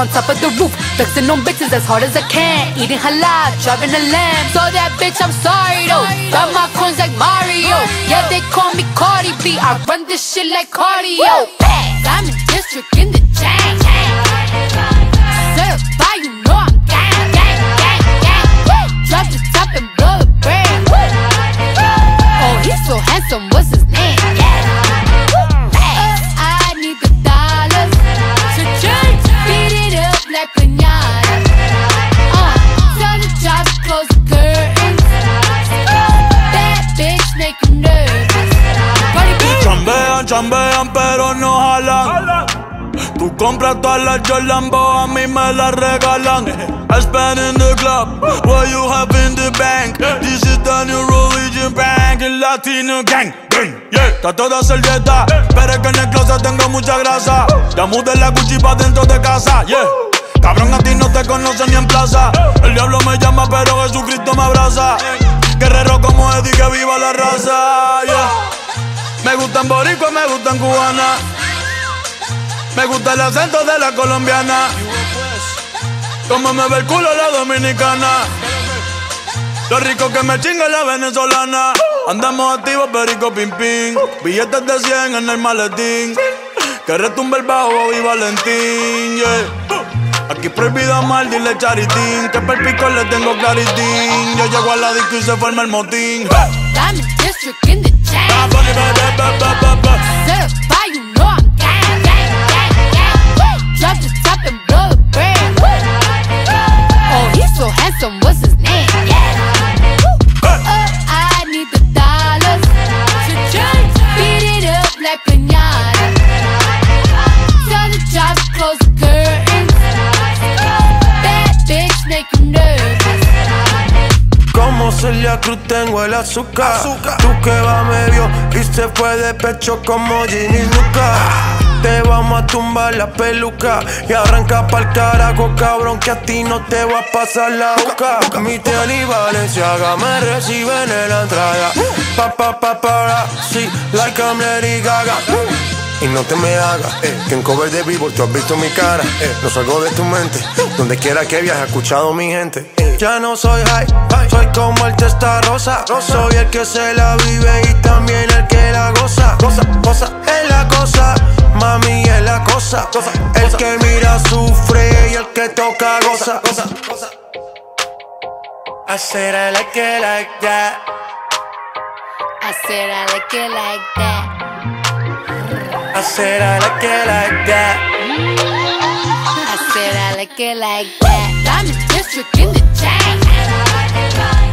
On top of the roof, flexing on bitches as hard as I can. Eating halal, driving a lamb. So that bitch, I'm sorry though. Got my coins like Mario. Yeah, they call me Cardi B. I run this shit like cardio. Diamond district in the chain. Chambean, pero no jalan. Tú compras todas las Jolambo, a mí me las regalan. I spend in the club, what you have in the bank. This is the new religion bank, el latino gang. gang, Yeah, está toda servieta, pero es que en el closet tengo mucha grasa. Ya mudé la Gucci pa' dentro de casa, yeah. Cabrón, a ti no te conocen ni en plaza. El diablo me llama, pero Jesucristo me abraza. Guerrero como Eddie, que viva la raza, yeah. Me gustan boricua, me gustan cubana. Me gusta el acento de la colombiana. Como me ve el culo la dominicana. Lo rico que me chinga la venezolana. Andamos activos, perico pim pim. Billetes de 100 en el maletín. Que retumbe el bajo y Valentín, yeah. Aquí prohibido amar, dile charitín. Que per pico le tengo claritín. Yo llego a la disco y se forma el motín. Diamond district in he's so what's his name? Uh, I need the dollars to change. Beat it up like pinata. Tell the job to close the curtains. Bad bitch make you nervous. Como Celia Cruz tengo el azúcar. Tú que va medio y se fue de pecho como Ginny Luca. Te vamos a tumbar la peluca y arranca pa'l carajo, cabrón, que a ti no te va a pasar la boca. Mi tele y Valenciaga me reciben en la entrada. Pa, pa, pa, para, sí, like I'm Lady Gaga. Y no te me hagas, eh, que en cover de vivo tú has visto mi cara. eh, no salgo de tu mente, donde quiera que viajes, escuchado mi gente. eh. Ya no soy high, soy como el testa rosa. Soy el que se la vive y también el que la goza. Goza, goza, es la cosa, cosa. El que mira sufre y el que toca goza. goza, goza. I said I like it like that. I said I like it like that. I said I like it like that. I said I like it like that. Diamond district in the chain.